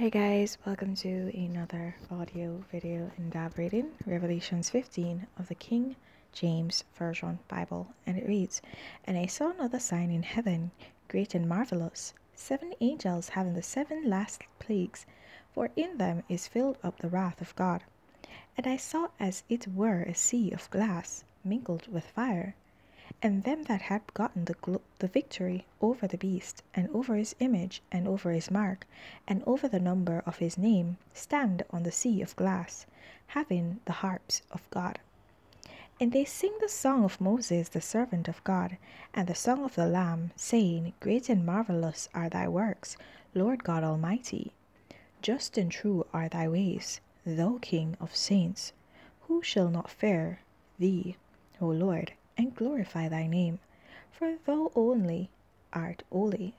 Hi guys, welcome to another audio video in Dab reading Revelations 15 of the King James Version Bible and it reads, And I saw another sign in heaven, great and marvelous, seven angels having the seven last plagues, for in them is filled up the wrath of God. And I saw as it were a sea of glass mingled with fire and them that had gotten the, the victory over the beast, and over his image, and over his mark, and over the number of his name, stand on the sea of glass, having the harps of God. And they sing the song of Moses, the servant of God, and the song of the Lamb, saying, Great and marvelous are thy works, Lord God Almighty. Just and true are thy ways, thou King of saints. Who shall not fear thee, O Lord? And glorify thy name, for thou only art holy.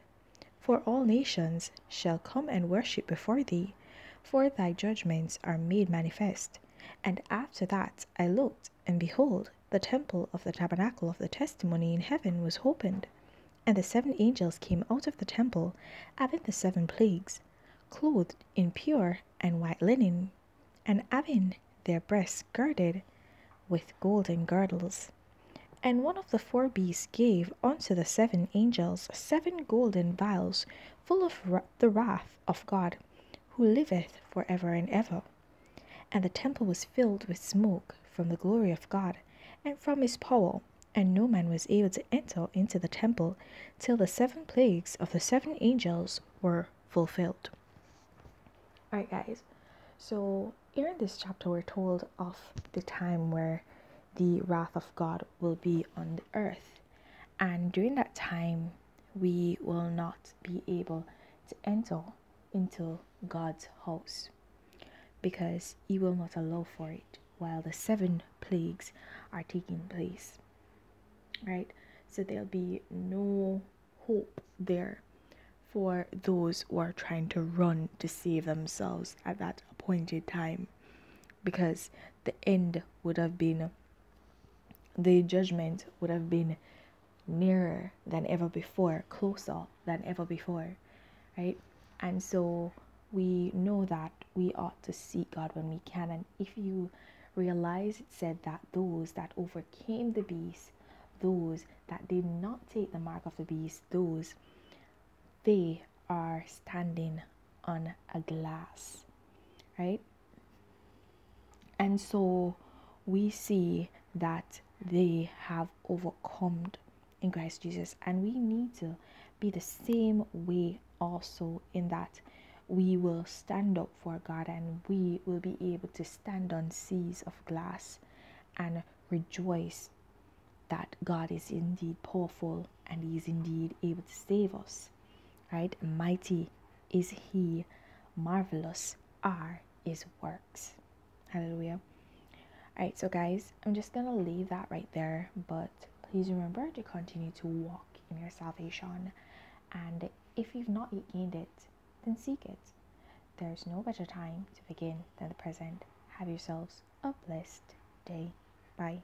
For all nations shall come and worship before thee, for thy judgments are made manifest. And after that I looked, and behold, the temple of the tabernacle of the testimony in heaven was opened. And the seven angels came out of the temple, having the seven plagues, clothed in pure and white linen, and having their breasts girded with golden girdles. And one of the four beasts gave unto the seven angels seven golden vials full of the wrath of God, who liveth for ever and ever. And the temple was filled with smoke from the glory of God and from his power, and no man was able to enter into the temple till the seven plagues of the seven angels were fulfilled. Alright, guys, so here in this chapter, we're told of the time where the wrath of God will be on the earth. And during that time, we will not be able to enter into God's house because He will not allow for it while the seven plagues are taking place. Right? So there'll be no hope there for those who are trying to run to save themselves at that appointed time because the end would have been the judgment would have been nearer than ever before, closer than ever before, right? And so we know that we ought to seek God when we can. And if you realize it said that those that overcame the beast, those that did not take the mark of the beast, those they are standing on a glass, right? And so we see that they have overcome in Christ Jesus. And we need to be the same way also in that we will stand up for God and we will be able to stand on seas of glass and rejoice that God is indeed powerful and He is indeed able to save us. Right? Mighty is He, marvelous are His works. Hallelujah. Alright, so guys, I'm just gonna leave that right there, but please remember to continue to walk in your salvation. And if you've not yet gained it, then seek it. There's no better time to begin than the present. Have yourselves a blessed day. Bye.